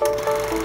了。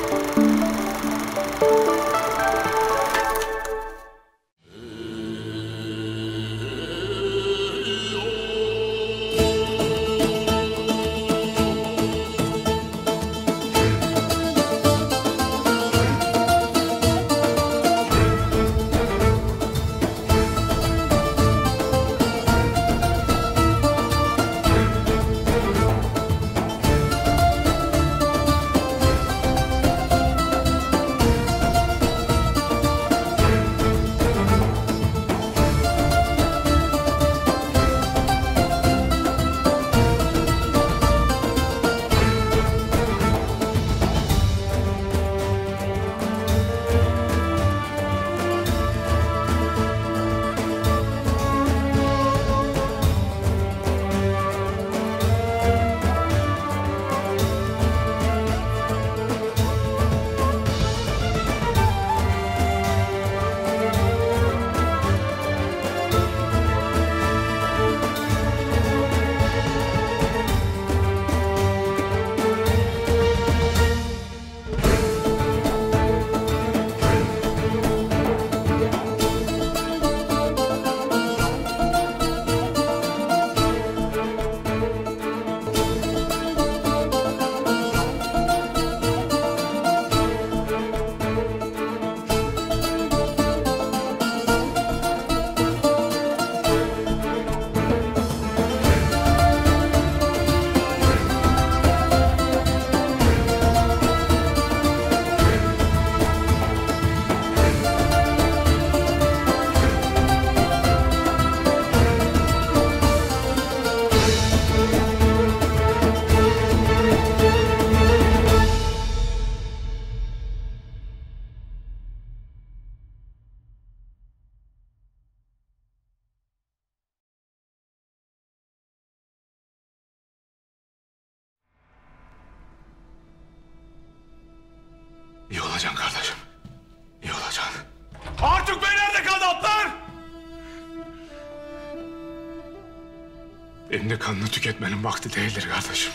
Vakti değildir kardeşim.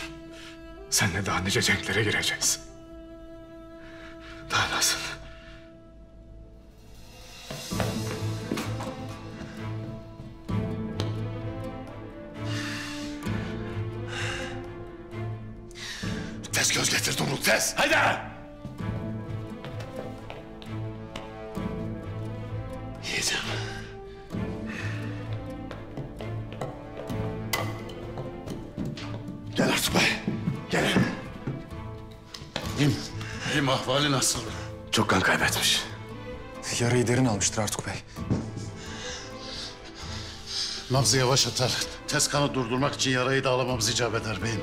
Senle daha nice cenklere gireceğiz. Daha nasıl? Tez göz getir Dumrul tez. Haydi! İyiyim ahvali nasıl? Çok kan kaybetmiş. Yarayı derin almıştır Artuk Bey. Nabzı yavaş atar. Tez kanı durdurmak için yarayı da alamamız icap eder beyim.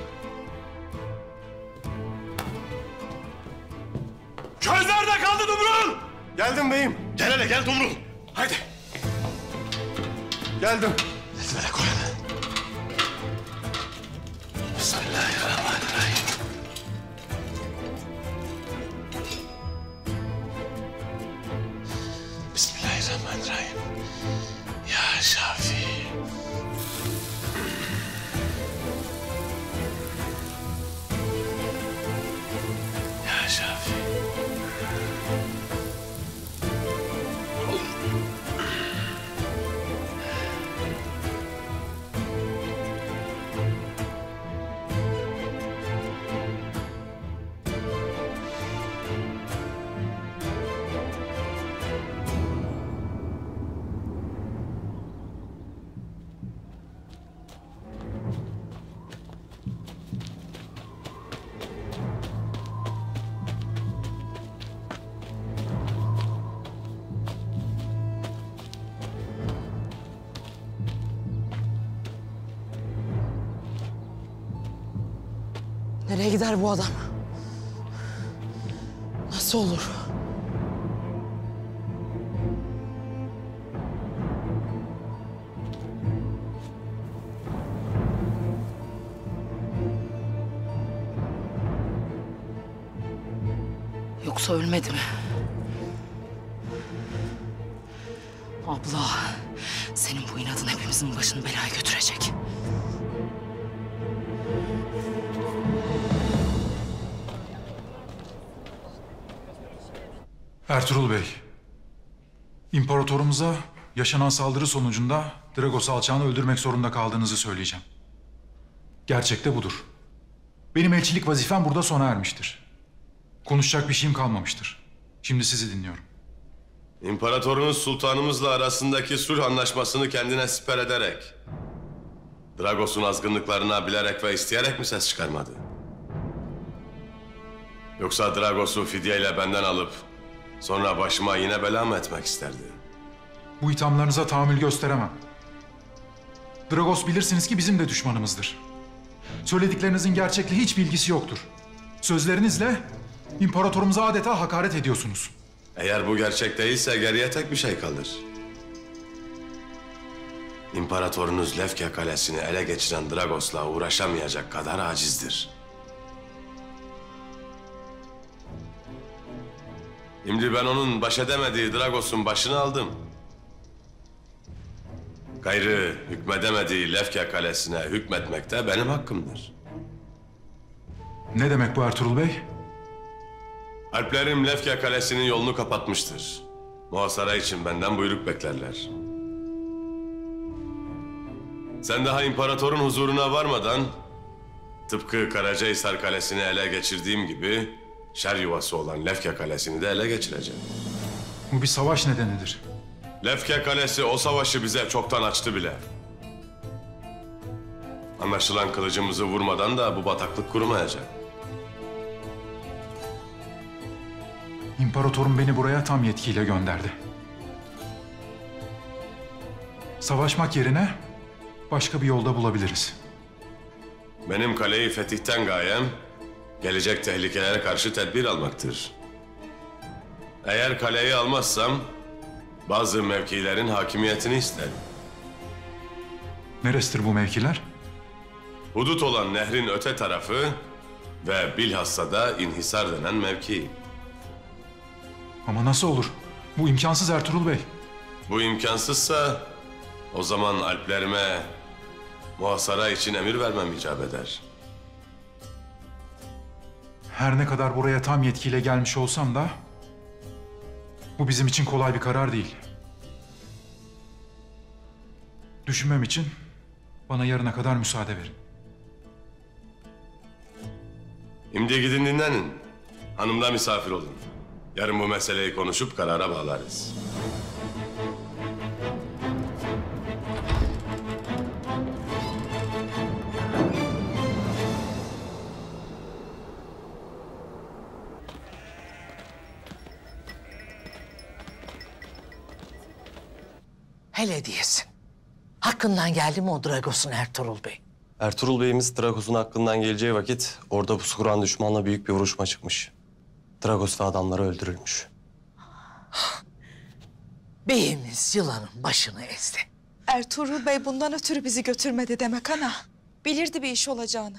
Nereye gider bu adam? Nasıl olur? Yoksa ölmedi mi? Ertuğrul Bey, imparatorumuza yaşanan saldırı sonucunda Dragos alçağını öldürmek zorunda kaldığınızı söyleyeceğim. Gerçek de budur. Benim elçilik vazifem burada sona ermiştir. Konuşacak bir şeyim kalmamıştır. Şimdi sizi dinliyorum. İmparatorunuz sultanımızla arasındaki sulh anlaşmasını kendine siper ederek... Dragos'un azgınlıklarına bilerek ve isteyerek mi ses çıkarmadı? Yoksa Dragos'u fidyeyle benden alıp sonra başıma yine bela mı etmek isterdi? Bu ithamlarınıza tahammül gösteremem. Dragos bilirsiniz ki bizim de düşmanımızdır. Söylediklerinizin gerçekle hiç bilgisi yoktur. Sözlerinizle imparatorumuza adeta hakaret ediyorsunuz. Eğer bu gerçek değilse geriye tek bir şey kalır. İmparatorunuz Lefke Kalesi'ni ele geçiren Dragos'la uğraşamayacak kadar acizdir. Şimdi ben onun baş edemediği Dragos'un başını aldım. Gayrı hükmedemediği Lefke Kalesi'ne hükmetmek de benim hakkımdır. Ne demek bu Ertuğrul Bey? Alplerim Lefke Kalesi'nin yolunu kapatmıştır. Muhasara için benden buyruk beklerler. Sen daha imparatorun huzuruna varmadan... ...tıpkı Karacahisar Kalesi'ni ele geçirdiğim gibi... ...şer yuvası olan Lefke Kalesi'ni de ele geçireceğim. Bu bir savaş nedenidir. Lefke Kalesi o savaşı bize çoktan açtı bile. Anlaşılan kılıcımızı vurmadan da bu bataklık kurumayacak. İmparatorum beni buraya tam yetkiyle gönderdi. Savaşmak yerine başka bir yolda bulabiliriz. Benim kaleyi fetihten gayem gelecek tehlikelere karşı tedbir almaktır. Eğer kaleyi almazsam bazı mevkilerin hakimiyetini isterim. Neresidir bu mevkiler? Hudut olan nehrin öte tarafı ve bilhassa da inhisar denen mevki. Ama nasıl olur? Bu imkansız Ertuğrul Bey. Bu imkansızsa o zaman alplerime muhasara için emir vermem icap eder. Her ne kadar buraya tam yetkiyle gelmiş olsam da bu bizim için kolay bir karar değil. Düşünmem için bana yarına kadar müsaade verin. Şimdi gidin dinlenin. Hanımda misafir olun. Yarın bu meseleyi konuşup karara bağlarız. Hele diyesin. Hakkından geldi mi o Dragos'un Ertuğrul Bey? Ertuğrul Bey'imiz Dragos'un hakkından geleceği vakit orada pusu kuran düşmanla büyük bir vuruşma çıkmış. Dragos ve adamları öldürülmüş. Beyimiz yılanın başını ezdi. Ertuğrul Bey bundan ötürü bizi götürmedi demek ana. Bilirdi bir iş olacağını.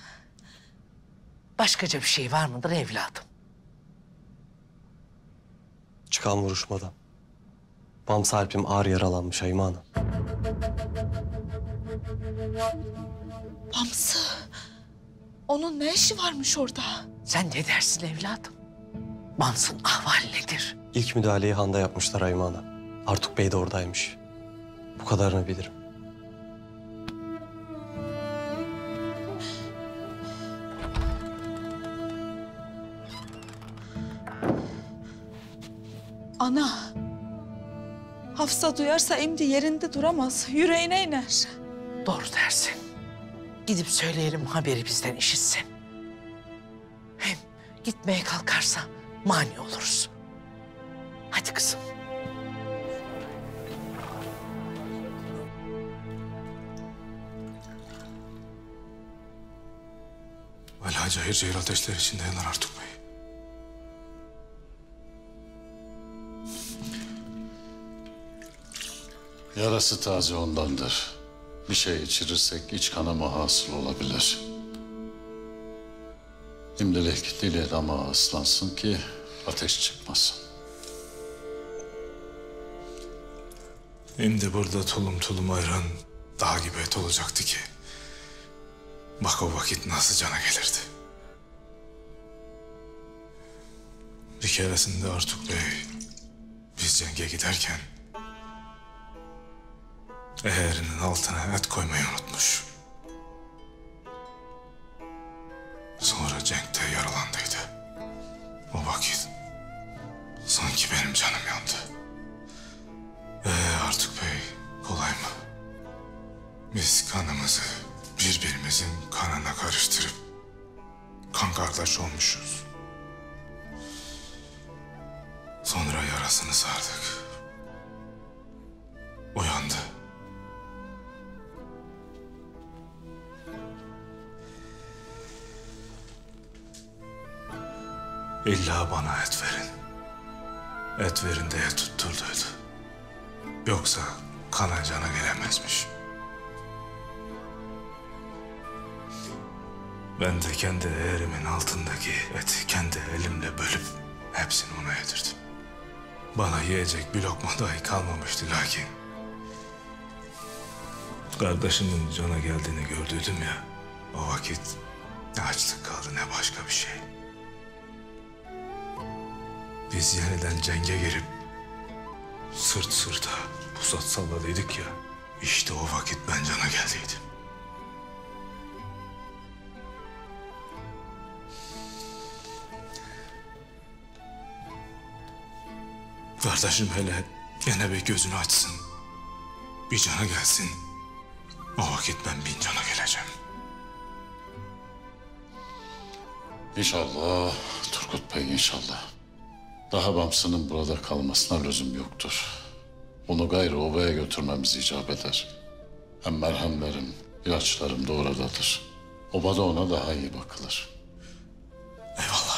Başkaca bir şey var mıdır evladım? Çıkan vuruşmada. Bamsı Alp'im ağır yaralanmış Ayma Hanım. Bamsı. Onun ne işi varmış orada? Sen ne dersin evladım? Bansın ahval nedir? İlk müdahaleyi Han'da yapmışlar Ayma Hanım. Artuk Bey de oradaymış. Bu kadarını bilirim. Ana. Hafsa duyarsa imdi yerinde duramaz. Yüreğine iner. Doğru dersin. Gidip söyleyelim haberi bizden işitsin. Hem gitmeye kalkarsa mani oluruz. Hadi kızım. Hala cahir cehir ateşler içinde yanar Artuk Bey. Yarası taze ondandır. Bir şey içirirsek iç kanama hasıl olabilir. Şimdilik dili damağı ıslansın ki ateş çıkmasın. Şimdi burada tulum tulum ayran dağ gibi et olacaktı ki. Bak o vakit nasıl cana gelirdi. Bir keresinde Artuk Bey biz cenge giderken eğerinin altına et koymayı unutmuş. Sonra cenkte yaralandıydı. O vakit sanki benim canım yandı. Ee Artuk Bey kolay mı? Biz kanımızı birbirimizin kanına karıştırıp kan kardeş olmuşuz. Sonra yarasını sardık. İlla bana et verin. Et verin diye tutturduydu. Yoksa kana cana gelemezmiş. Ben de kendi eğerimin altındaki eti kendi elimle bölüp hepsini ona yedirdim. Bana yiyecek bir lokma dahi kalmamıştı lakin. Kardeşimin cana geldiğini gördüydüm ya. O vakit açlık kaldı ne başka bir şey. Biz yeniden cenge girip sırt sırta pusat salladıydık ya. İşte o vakit ben cana geldiydim. Kardeşim hele gene bir gözünü açsın. Bir cana gelsin. O vakit ben bin cana geleceğim. İnşallah Turgut Bey inşallah. Daha Bamsı'nın burada kalmasına lüzum yoktur. Onu gayrı obaya götürmemiz icap eder. Hem merhemlerim, ilaçlarım da oradadır. Obada ona daha iyi bakılır. Eyvallah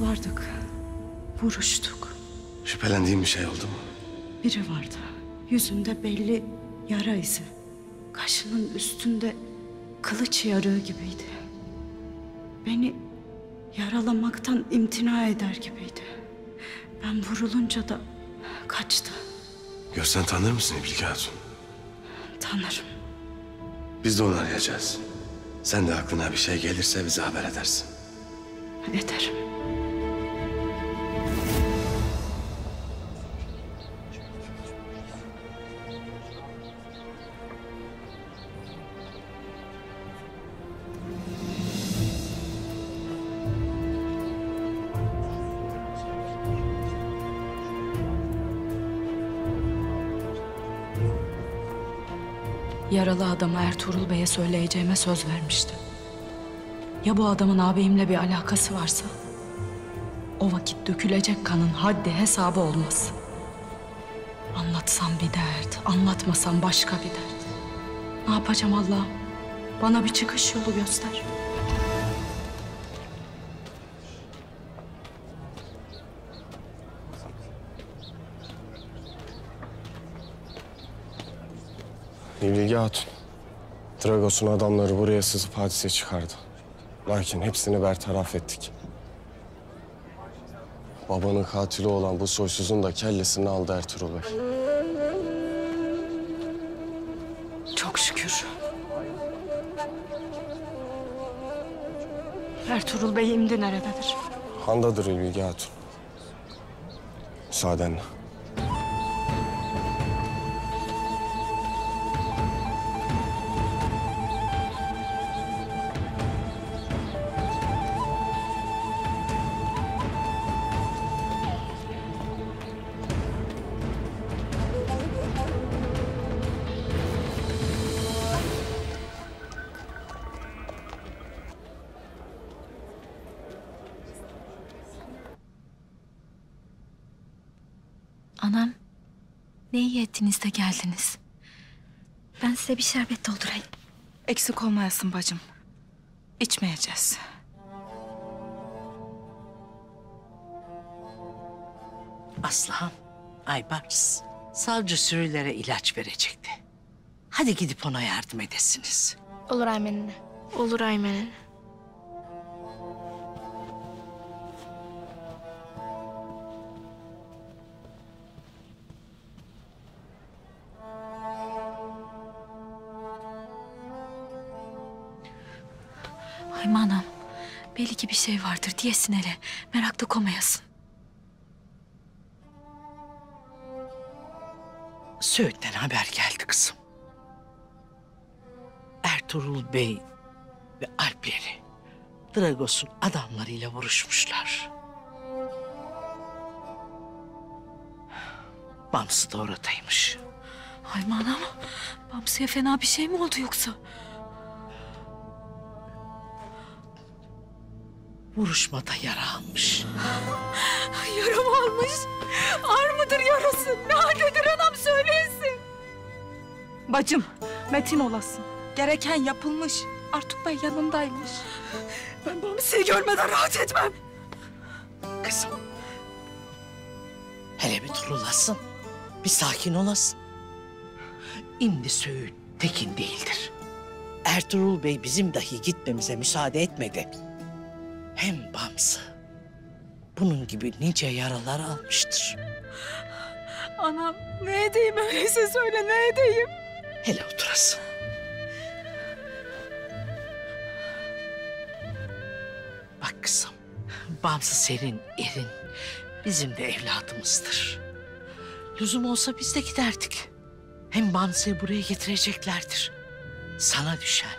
vardık. Vuruştuk. Şüphelendiğin bir şey oldu mu? Biri vardı. Yüzünde belli yara izi. Kaşının üstünde kılıç yarığı gibiydi. Beni yaralamaktan imtina eder gibiydi. Ben vurulunca da kaçtı. Görsen tanır mısın Bilge Hatun? Tanırım. Biz de onu arayacağız. Sen de aklına bir şey gelirse bize haber edersin. Ederim. Yaralı adama Ertuğrul Bey'e söyleyeceğime söz vermiştim. Ya bu adamın ağabeyimle bir alakası varsa? O vakit dökülecek kanın haddi hesabı olmaz. Anlatsam bir dert, anlatmasam başka bir dert. Ne yapacağım Allah'ım? Bana bir çıkış yolu göster. Bilge Hatun. Dragos'un adamları buraya sızıp hadise çıkardı. Lakin hepsini bertaraf ettik. Babanın katili olan bu soysuzun da kellesini aldı Ertuğrul Bey. Çok şükür. Ertuğrul Bey imdi nerededir? Handadır Bilge Hatun. Müsaadenle. Ettiniz de geldiniz. Ben size bir şerbet doldurayım. Eksik olmayasın bacım. İçmeyeceğiz. Aslan, Aybars, savcı sürülere ilaç verecekti. Hadi gidip ona yardım edesiniz. Olur Aymen'ine. Olur Aymen'ine. Ki bir şey vardır diyesin hele. Merakta komayasın. Söğüt'ten haber geldi kızım. Ertuğrul Bey ve Alpleri Dragos'un adamlarıyla vuruşmuşlar. Bamsı da oradaymış. Ay anam. Bamsı'ya fena bir şey mi oldu yoksa? Vuruşmada yara almış. Yaram almış. Ar mıdır yarası? Ne haldedir anam söyleyesin. Bacım, metin olasın. Gereken yapılmış. Artuk Bey yanındaymış. Ben Bamsı'yı görmeden rahat etmem. Kızım. Hele bir durulasın. Bir sakin olasın. İmdi Söğüt tekin değildir. Ertuğrul Bey bizim dahi gitmemize müsaade etmedi. Hem Bamsı bunun gibi nice yaralar almıştır. Anam ne edeyim öyleyse söyle ne edeyim? Hele oturasın. Bak kızım, Bamsı senin erin, bizim de evladımızdır. Lüzum olsa biz de giderdik. Hem Bamsı'yı buraya getireceklerdir. Sana düşen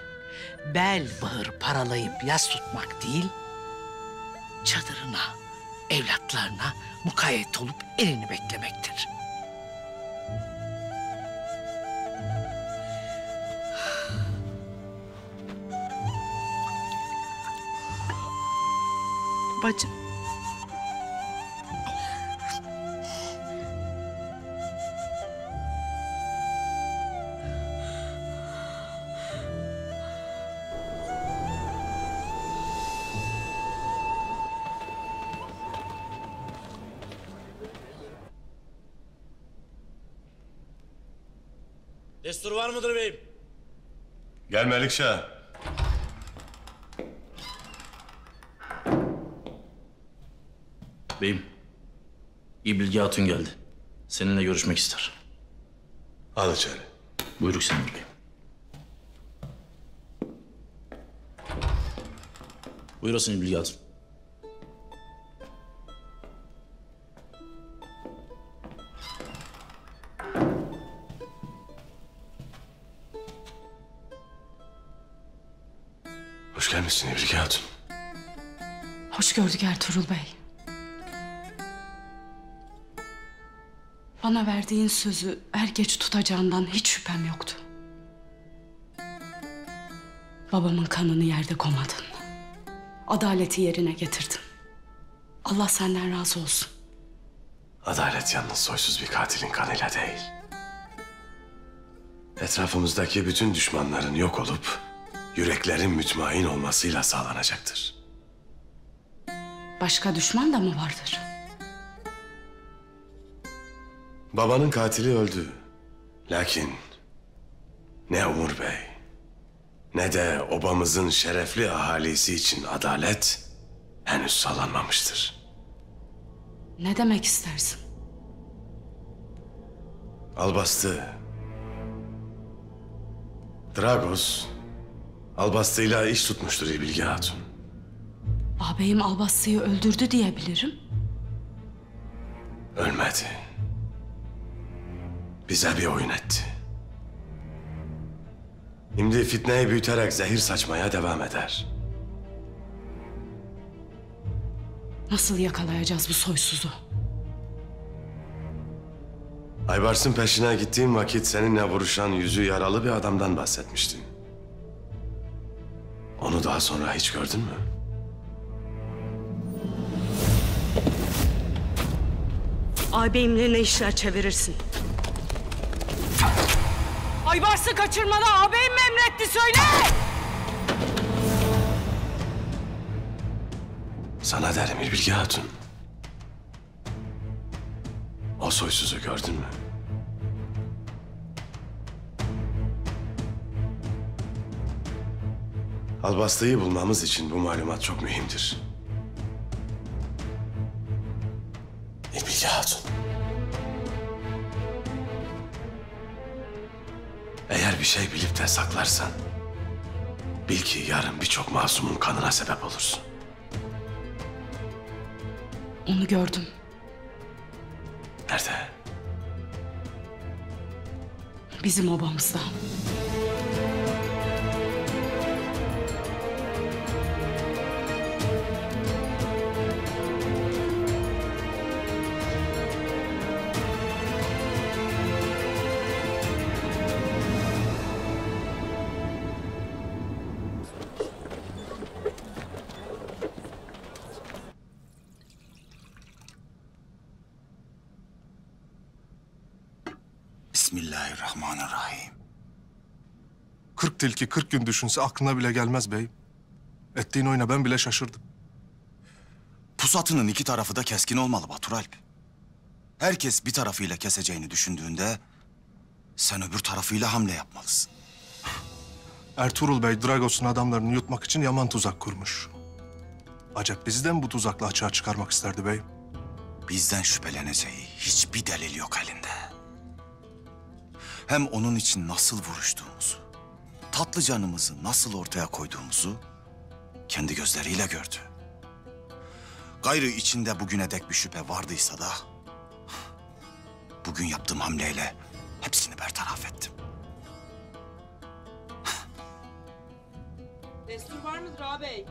bel bağır paralayıp yas tutmak değil, çadırına, evlatlarına mukayyet olup elini beklemektir. Bacım. Mıdır beyim? Gel Melikşah. Beyim. İbilgi Hatun geldi. Seninle görüşmek ister. Al içeri. Buyruk senin beyim. Buyurasın İbilgi Hatun. Hoş gelmişsin İbrike Hatun. Hoş gördük Ertuğrul Bey. Bana verdiğin sözü er geç tutacağından hiç şüphem yoktu. Babamın kanını yerde komadın. Adaleti yerine getirdin. Allah senden razı olsun. Adalet yalnız soysuz bir katilin kanıyla değil. Etrafımızdaki bütün düşmanların yok olup yüreklerin mütmain olmasıyla sağlanacaktır. Başka düşman da mı vardır? Babanın katili öldü. Lakin ne Umur Bey ne de obamızın şerefli ahalisi için adalet henüz sağlanmamıştır. Ne demek istersin? Albastı. Dragos Albastı'yla iş tutmuştur İbilge Hatun. Ağabeyim Albastı'yı öldürdü diyebilirim. Ölmedi. Bize bir oyun etti. Şimdi fitneyi büyüterek zehir saçmaya devam eder. Nasıl yakalayacağız bu soysuzu? Aybars'ın peşine gittiğim vakit seninle vuruşan yüzü yaralı bir adamdan bahsetmiştin. Onu daha sonra hiç gördün mü? ağabeyimle ne işler çevirirsin? Aybars'ı kaçırmada ağabeyim mi emretti söyle! Sana derim İlbilge Hatun. O soysuzu gördün mü? Albastayı bulmamız için bu malumat çok mühimdir. İlbilge Hatun. Eğer bir şey bilip de saklarsan... ...bil ki yarın birçok masumun kanına sebep olursun. Onu gördüm. Nerede? Bizim obamızda. Tilki kırk gün düşünse aklına bile gelmez beyim. Ettiğin oyuna ben bile şaşırdım. Pusatının iki tarafı da keskin olmalı Baturalp. Herkes bir tarafıyla keseceğini düşündüğünde... ...sen öbür tarafıyla hamle yapmalısın. Ertuğrul Bey Dragos'un adamlarını yutmak için yaman tuzak kurmuş. Acep bizi de mi bu tuzakla açığa çıkarmak isterdi beyim? Bizden şüpheleneceği hiçbir delil yok elinde. Hem onun için nasıl vuruştuğumuzu, tatlı canımızı nasıl ortaya koyduğumuzu kendi gözleriyle gördü. Gayrı içinde bugüne dek bir şüphe vardıysa da bugün yaptığım hamleyle hepsini bertaraf ettim. Destur var mıdır ağabey?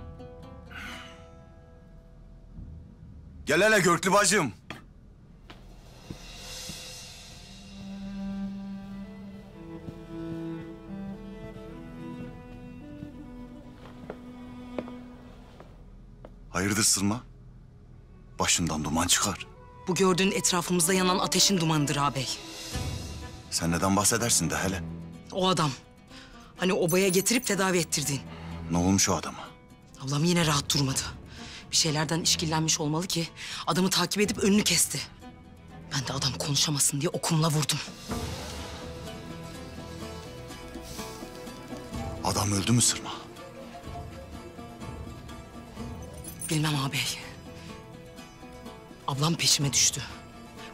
Gel hele Görklü bacım. Hayırdır sırma? Başından duman çıkar. Bu gördüğün etrafımızda yanan ateşin dumanıdır ağabey. Sen neden bahsedersin de hele? O adam. Hani obaya getirip tedavi ettirdiğin. Ne olmuş o adama? Ablam yine rahat durmadı. Bir şeylerden işkillenmiş olmalı ki adamı takip edip önünü kesti. Ben de adam konuşamasın diye okumla vurdum. Adam öldü mü sırma? Bilmem ağabey. Ablam peşime düştü.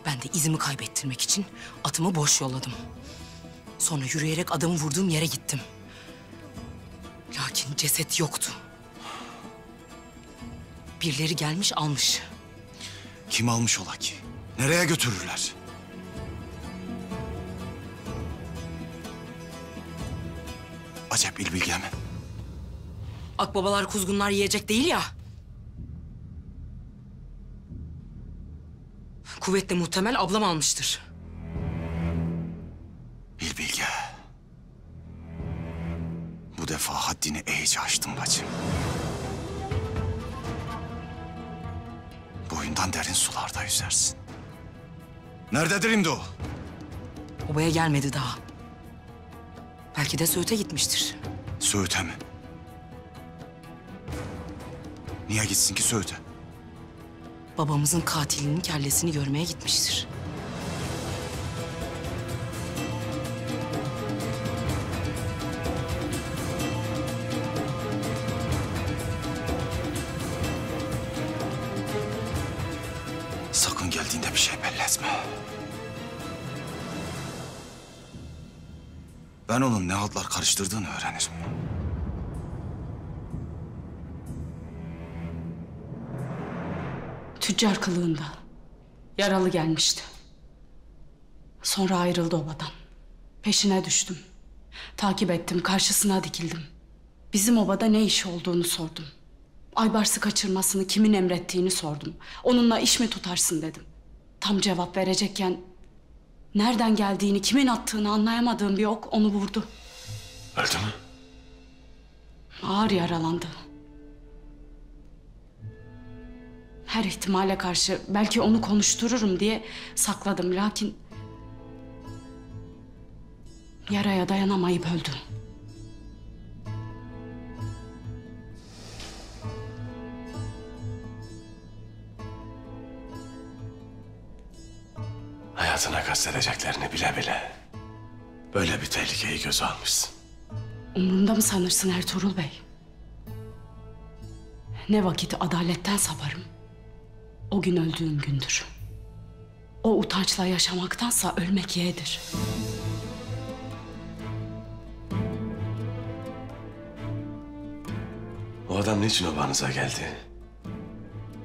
Ben de izimi kaybettirmek için atımı boş yolladım. Sonra yürüyerek adamı vurduğum yere gittim. Lakin ceset yoktu. Birileri gelmiş almış. Kim almış ola ki? Nereye götürürler? Acep İlbilge mi? Akbabalar kuzgunlar yiyecek değil ya. Kuvvetle muhtemel ablam almıştır. İlbilge. Bu defa haddini iyice aştın bacım. Boyundan derin sularda yüzersin. Nerededir imdi o? Obaya gelmedi daha. Belki de Söğüt'e gitmiştir. Söğüt'e mi? Niye gitsin ki Söğüt'e? Babamızın katilinin kellesini görmeye gitmiştir. Sakın geldiğinde bir şey belli etme. Ben onun ne altlar karıştırdığını öğrenirim. Tüccar kılığında. Yaralı gelmişti. Sonra ayrıldı obadan. Peşine düştüm. Takip ettim, karşısına dikildim. Bizim obada ne iş olduğunu sordum. Aybars'ı kaçırmasını kimin emrettiğini sordum. Onunla iş mi tutarsın dedim. Tam cevap verecekken nereden geldiğini, kimin attığını anlayamadığım bir ok onu vurdu. Öldü mü? Ağır yaralandı. Her ihtimale karşı belki onu konuştururum diye sakladım. Lakin yaraya dayanamayıp öldüm. Hayatına kastedeceklerini bile bile böyle bir tehlikeyi göze almışsın. Umrunda mı sanırsın Ertuğrul Bey? Ne vakit adaletten saparım. O gün öldüğüm gündür. O utançla yaşamaktansa ölmek yeğdir. O adam niçin obanıza geldi?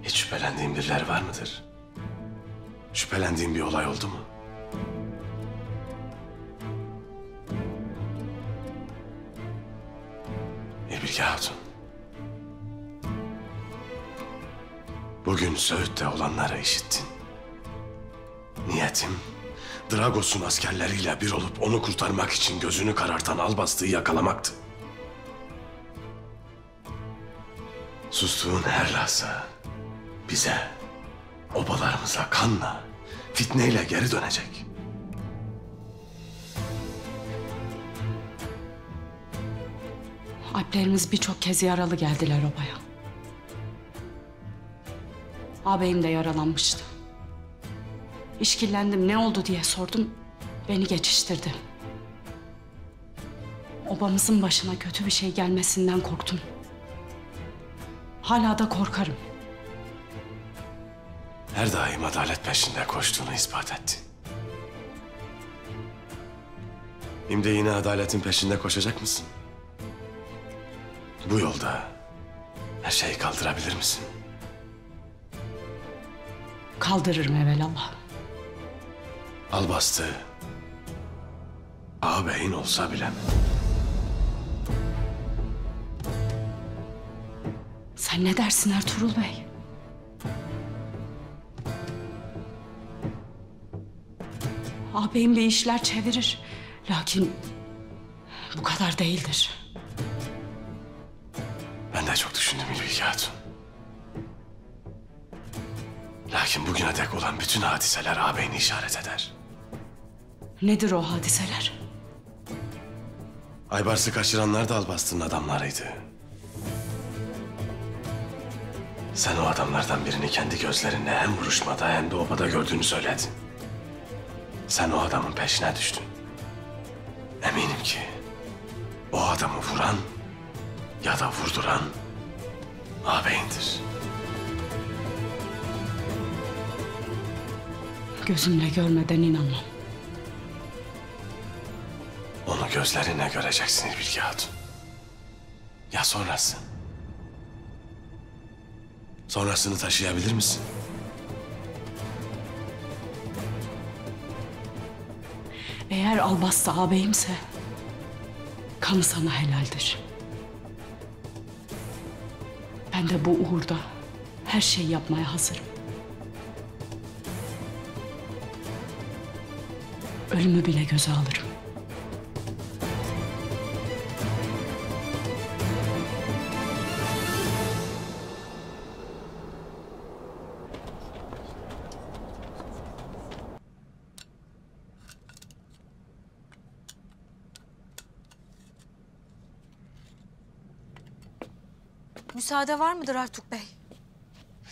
Hiç şüphelendiğin birileri var mıdır? Şüphelendiğin bir olay oldu mu? İbilge Hatun. Bugün Söğüt'te olanları işittin. Niyetim, Dragos'un askerleriyle bir olup onu kurtarmak için gözünü karartan Albastı'yı yakalamaktı. Sustuğun her lahza bize, obalarımıza kanla, fitneyle geri dönecek. Alplerimiz birçok kez yaralı geldiler obaya. Ağabeyim de yaralanmıştı. İşkillendim ne oldu diye sordum. Beni geçiştirdi. Obamızın başına kötü bir şey gelmesinden korktum. Hala da korkarım. Her daim adalet peşinde koştuğunu ispat ettin. Şimdi yine adaletin peşinde koşacak mısın? Bu yolda her şeyi kaldırabilir misin? Kaldırırım evelallah. Albastı ağabeyin olsa bile? Sen ne dersin Ertuğrul Bey? Ağabeyim bir işler çevirir. Lakin bu kadar değildir. Ben de çok düşündüm İlbilge Hatun. Lakin bugüne dek olan bütün hadiseler ağabeyini işaret eder. Nedir o hadiseler? Aybars'ı kaçıranlar da Albastı'nın adamlarıydı. Sen o adamlardan birini kendi gözlerinle hem vuruşmada hem de obada gördüğünü söyledin. Sen o adamın peşine düştün. Eminim ki o adamı vuran ya da vurduran ağabeyindir. Gözümle görmeden inanmam. Onu gözlerinle göreceksin İlbilge Hatun. Ya sonrası? Sonrasını taşıyabilir misin? Eğer Albasta ağabeyimse kanı sana helaldir. Ben de bu uğurda her şeyi yapmaya hazırım. Ölümü bile göze alırım. Müsaade var mıdır Artuk Bey?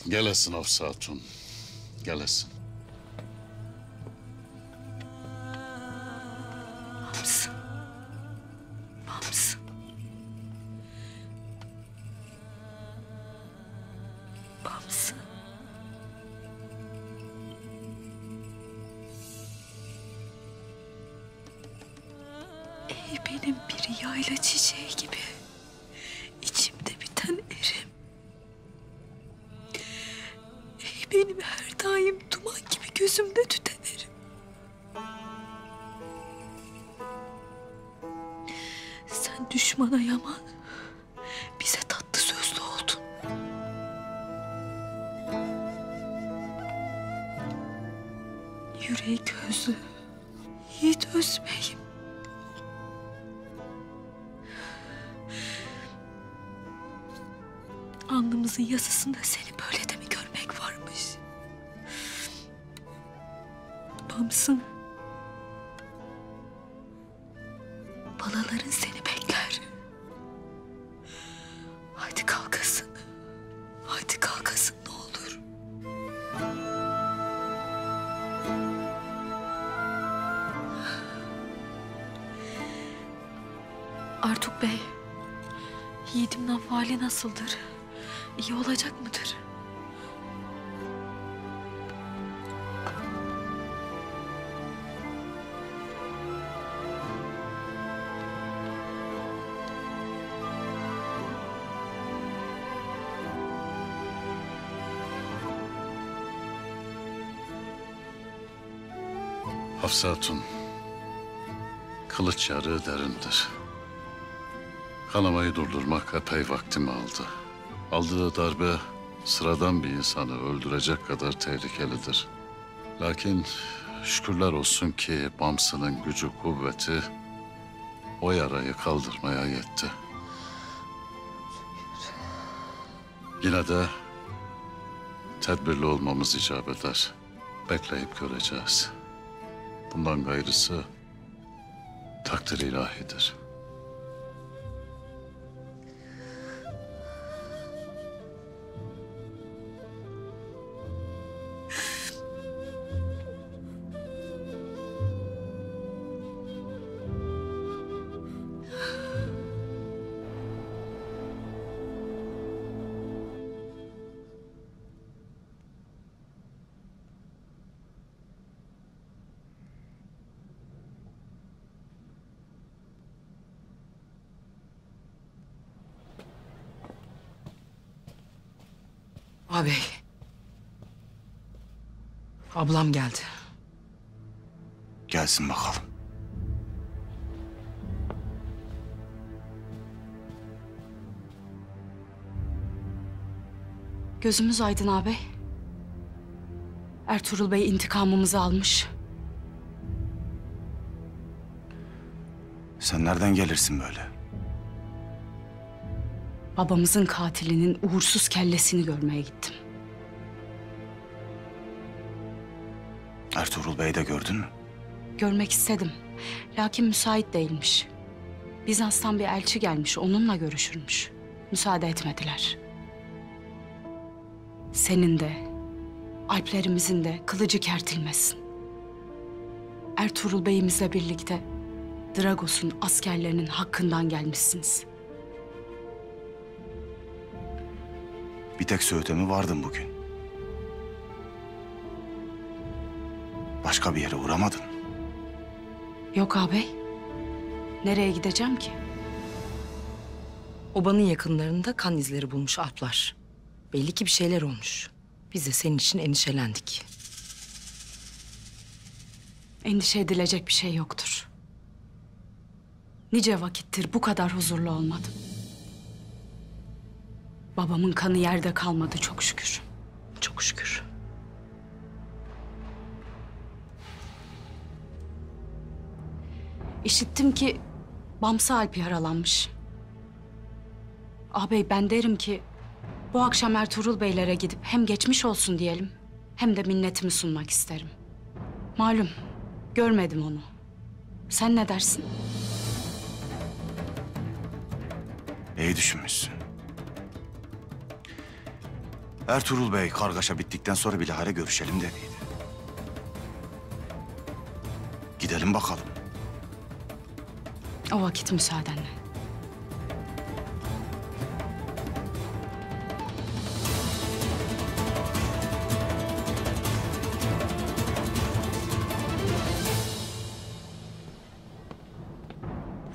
Gelesin Hatun. Gelesin. Artuk Bey, yiğidimin hali nasıldır? İyi olacak mıdır? Hafsa Hatun, kılıç yarığı derindir. Kanamayı durdurmak epey vaktimi aldı. Aldığı darbe sıradan bir insanı öldürecek kadar tehlikelidir. Lakin şükürler olsun ki Bamsı'nın gücü kuvveti o yarayı kaldırmaya yetti. Yine de tedbirli olmamız icap eder. Bekleyip göreceğiz. Bundan gayrısı takdir ilahidir. Ağabey. Ablam geldi. Gelsin bakalım. Gözümüz aydın ağabey. Ertuğrul Bey intikamımızı almış. Sen nereden gelirsin böyle? Babamızın katilinin uğursuz kellesini görmeye gittim. Ertuğrul Bey'i de gördün mü? Görmek istedim. Lakin müsait değilmiş. Bizans'tan bir elçi gelmiş, onunla görüşürmüş. Müsaade etmediler. Senin de, Alplerimizin de kılıcı kertilmesin. Ertuğrul Bey'imizle birlikte Dragos'un askerlerinin hakkından gelmişsiniz. Bir tek Söğüt'e mi vardın bugün? Başka bir yere uğramadın. Yok ağabey. Nereye gideceğim ki? Obanın yakınlarında kan izleri bulmuş Alplar. Belli ki bir şeyler olmuş. Biz de senin için endişelendik. Endişe edilecek bir şey yoktur. Nice vakittir bu kadar huzurlu olmadım. Babamın kanı yerde kalmadı çok şükür. Çok şükür. İşittim ki Bamsı Alp yaralanmış. Ağabey ben derim ki bu akşam Ertuğrul Beylere gidip hem geçmiş olsun diyelim hem de minnetimi sunmak isterim. Malum görmedim onu. Sen ne dersin? İyi düşünmüşsün. Ertuğrul Bey kargaşa bittikten sonra bilahare görüşelim dediydi. Gidelim bakalım. O vakit müsaadenle.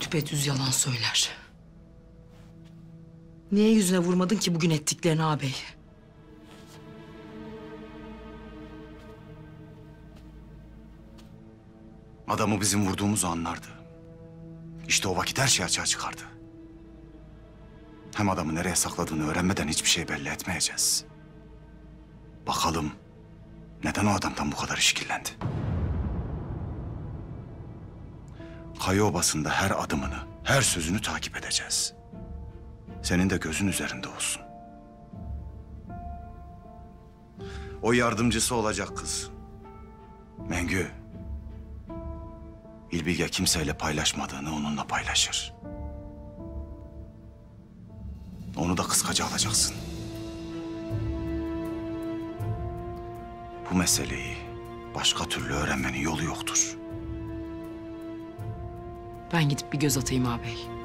Düpedüz yalan söyler. Niye yüzüne vurmadın ki bugün ettiklerini ağabey? Adamı bizim vurduğumuzu anlardı. İşte o vakit her şey açığa çıkardı. Hem adamı nereye sakladığını öğrenmeden hiçbir şey belli etmeyeceğiz. Bakalım neden o adamdan bu kadar işkillendi? Kaya Obası'nda her adımını, her sözünü takip edeceğiz. Senin de gözün üzerinde olsun. O yardımcısı olacak kız. Mengü, İlbilge kimseyle paylaşmadığını onunla paylaşır. Onu da kıskaca alacaksın. Bu meseleyi başka türlü öğrenmenin yolu yoktur. Ben gidip bir göz atayım ağabey.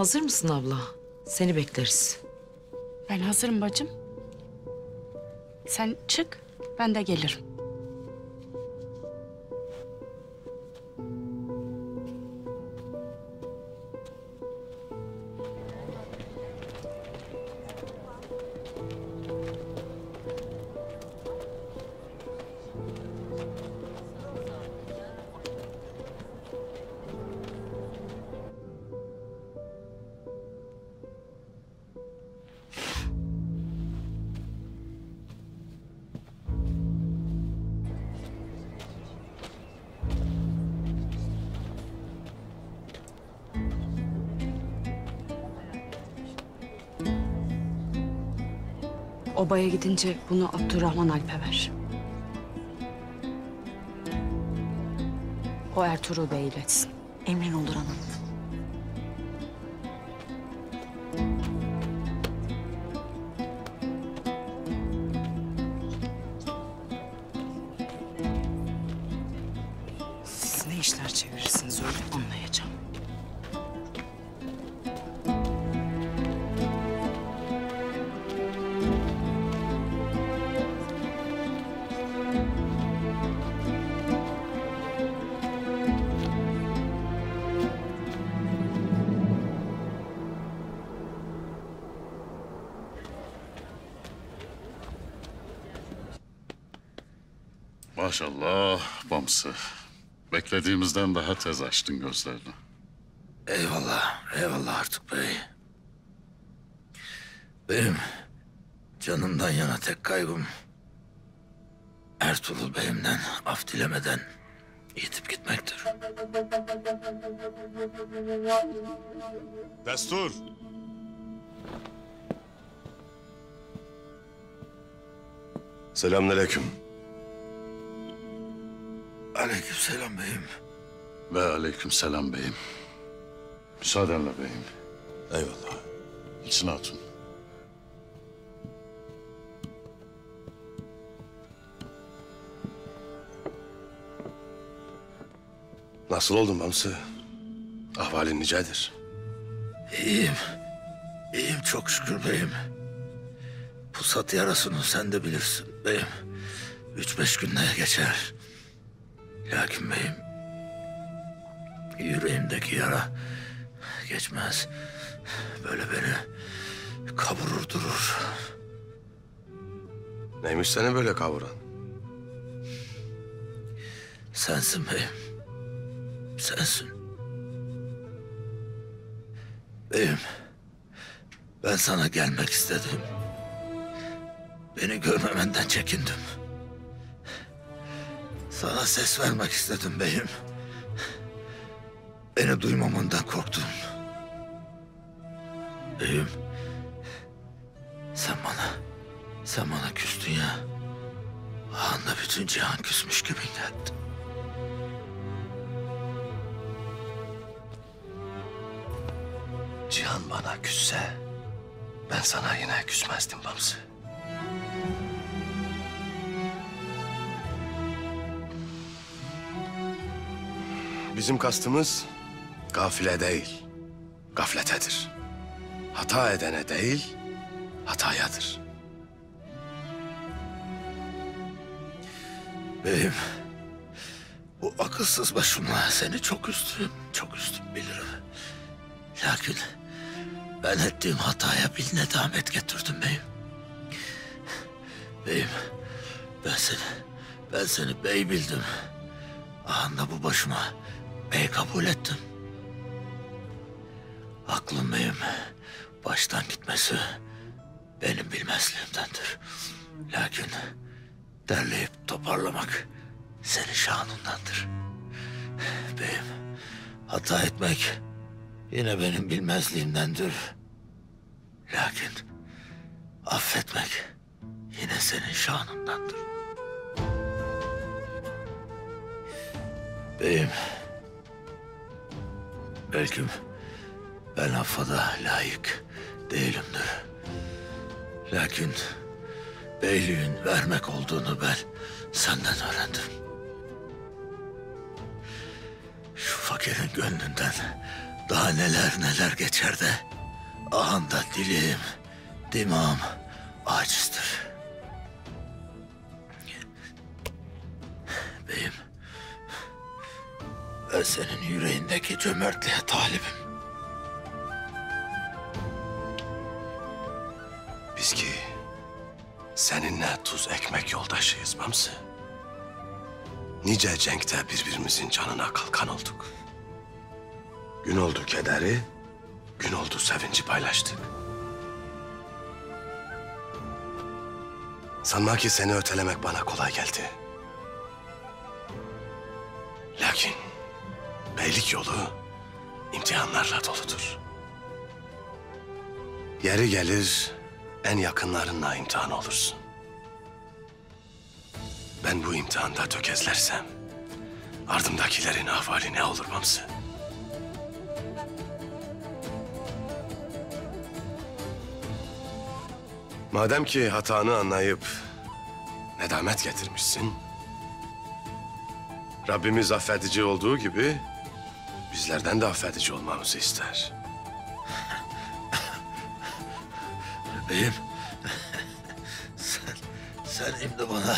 Hazır mısın abla? Seni bekleriz. Ben hazırım bacım. Sen çık, ben de gelirim. Obaya gidince bunu Abdurrahman Alp'e ver. O Ertuğrul Bey iletsin. Emrin olur hanım. Maşallah Bamsı. Beklediğimizden daha tez açtın gözlerini. Eyvallah, eyvallah Artuk Bey. Benim canımdan yana tek kaygım Ertuğrul Bey'imden af dilemeden yitip gitmektir. Destur. Selamünaleyküm. Aleykümselam beyim. Ve aleyküm selam beyim. Müsaadenle beyim. Eyvallah. İçine atın. Nasıl oldun Bamsı? Ahvalin nicedir? İyiyim. İyiyim çok şükür beyim. Pusat yarasını sen de bilirsin beyim. Üç beş günde geçer. Lakin beyim... Yüreğimdeki yara geçmez. Böyle beni kavurur durur. Neymiş seni böyle kavuran? Sensin beyim. Sensin. Beyim, ben sana gelmek istedim. Beni görmemenden çekindim. Sana ses vermek istedim beyim. Beni duymamandan korktum. Beyim, sen bana, sen bana küstün ya. O bütün cihan küsmüş gibi geldi. Cihan bana küsse ben sana yine küsmezdim Bamsı. Bizim kastımız gafile değil, gafletedir. Hata edene değil, hatayadır. Beyim, bu akılsız başımla seni çok üzdüm, çok üzdüm bilirim. Lakin ben ettiğim hataya bir nedamet getirdim beyim. Beyim, ben seni, ben seni bey bildim. Anda bu başıma bey kabul ettim. Aklım beyim baştan gitmesi benim bilmezliğimdendir. Lakin derleyip toparlamak senin şanındandır. Beyim, hata etmek yine benim bilmezliğimdendir. Lakin affetmek yine senin şanındandır. Beyim, belki ben affada layık değilimdir. Lakin beyliğin vermek olduğunu ben senden öğrendim. Şu fakirin gönlünden daha neler neler geçer de ahanda dilim, dimağım acizdir. Beyim, ben senin yüreğindeki cömertliğe talibim. Biz ki seninle tuz ekmek yoldaşıyız Bamsı. Nice cenkte birbirimizin canına kalkan olduk. Gün oldu kederi, gün oldu sevinci paylaştık. Sanma ki seni ötelemek bana kolay geldi. Lakin beylik yolu imtihanlarla doludur. Yeri gelir en yakınlarınla imtihan olursun. Ben bu imtihanda tökezlersem ardımdakilerin ahvali ne olur Bamsı? Madem ki hatanı anlayıp nedamet getirmişsin, Rabbimiz affedici olduğu gibi bizlerden de affedici olmamızı ister. Beyim, sen, sen şimdi bana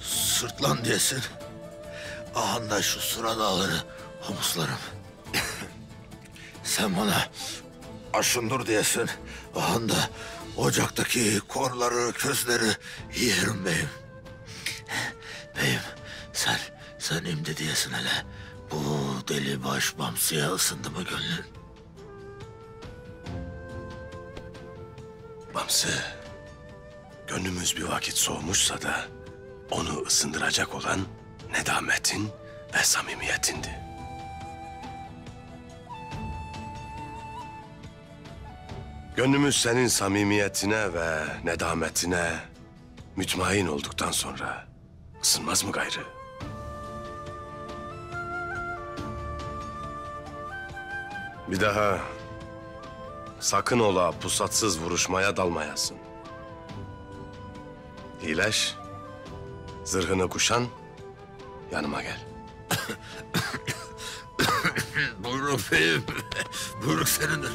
sırtlan diyesin. Ahanda şu sıra dağları omuzlarım. sen bana aşındır diyesin. Ahanda ocaktaki korları, közleri yerim beyim. Beyim, sen, sen imdi diyesin hele. Bu deli baş bamsıya ısındı mı gönlün? Bamsı, gönlümüz bir vakit soğumuşsa da onu ısındıracak olan nedametin ve samimiyetindi. Gönlümüz senin samimiyetine ve nedametine mütmain olduktan sonra ısınmaz mı gayrı? Bir daha sakın ola pusatsız vuruşmaya dalmayasın. İyileş, zırhını kuşan, yanıma gel. Beyim. Buyruk senindir. Buyruk senindir.